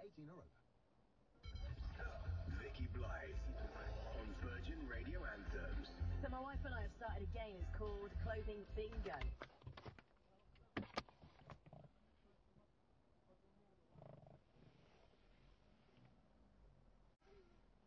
18 or over. Vicky Blythe on Virgin Radio Anthems. So my wife and I have started a game. It's called Clothing Bingo.